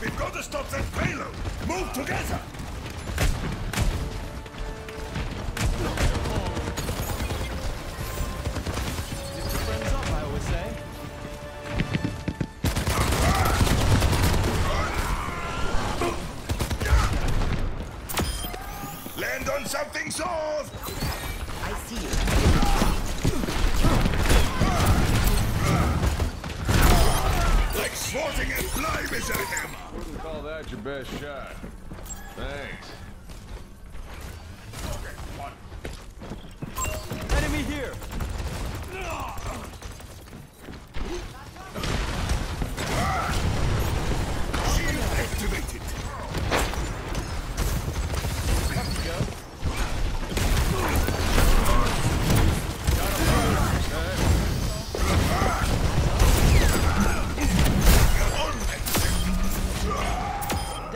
We've got to stop that payload! Move together! Land on something soft! I see you. Like swatting a fly with a hammer! Wouldn't call that your best shot. Thanks.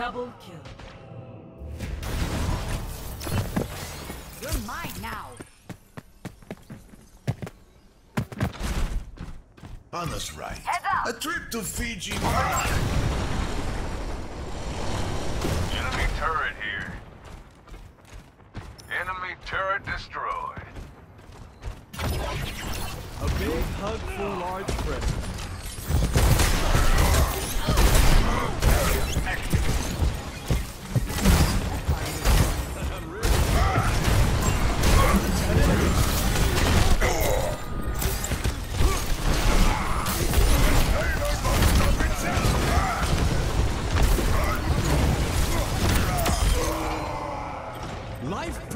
Double kill. You're mine now. Anna's right. Heads up. A trip to Fiji. Enemy turret here. Enemy turret destroyed. A big hug for large presents. Oh.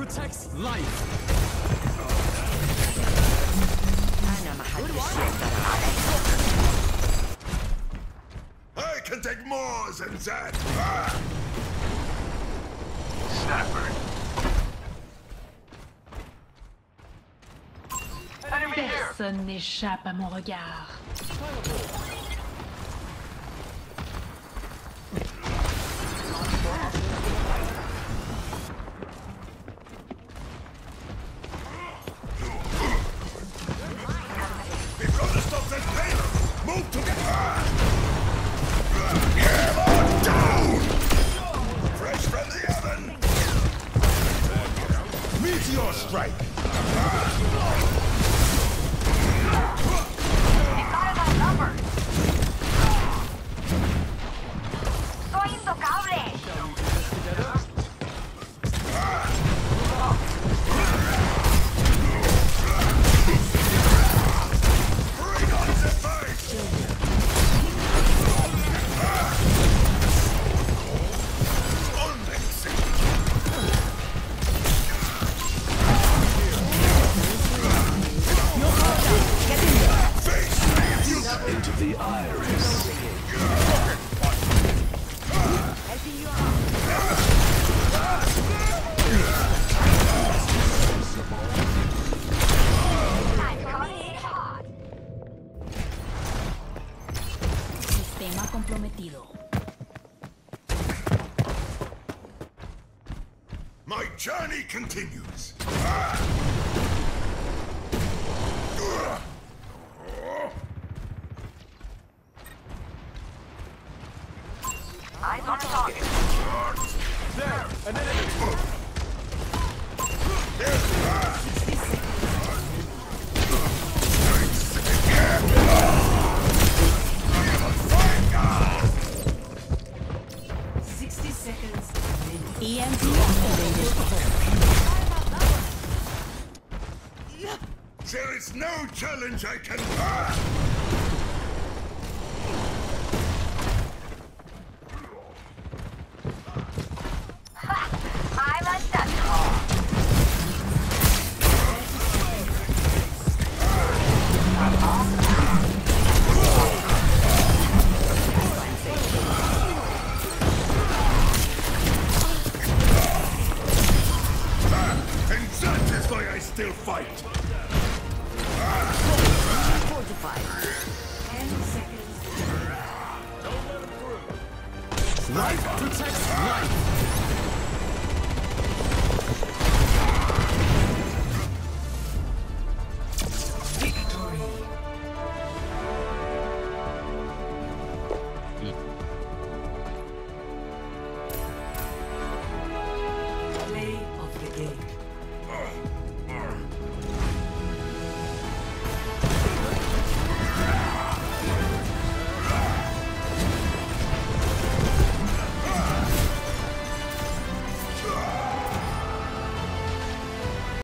protects life. أنا ما حدش يقدر علي. I can take more than that! Ah! Snapper. Enemy here. Personne n'échappe à mon regard. Meteor journey continues! Eyes on target. There! An enemy! Sixty seconds. There is no challenge I can... Ah! Fight! Fortified. Ten seconds. Life protects life.